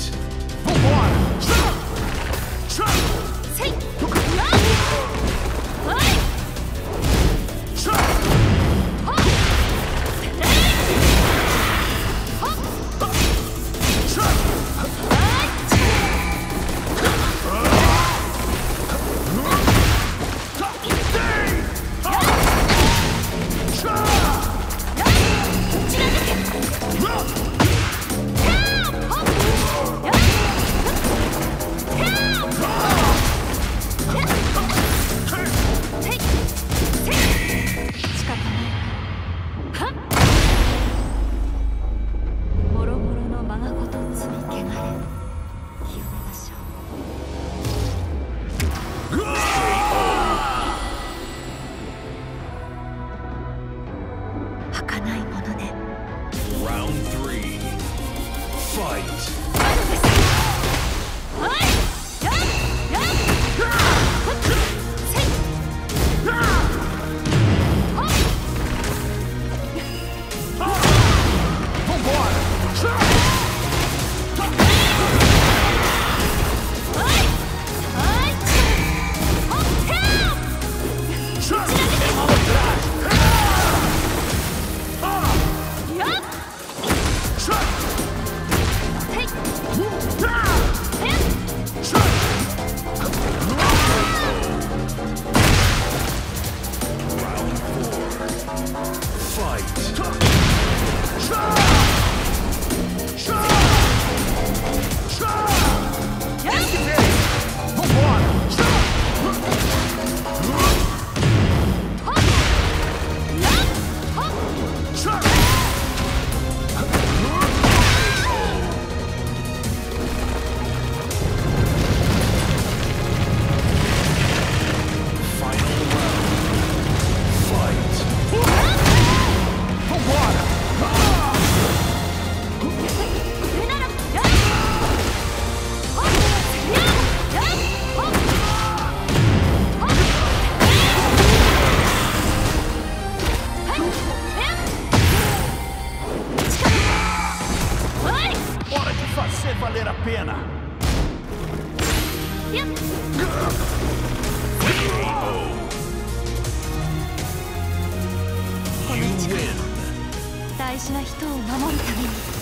Fight! For one! fight. fazer valer a pena. You win. 大事な人を守るために。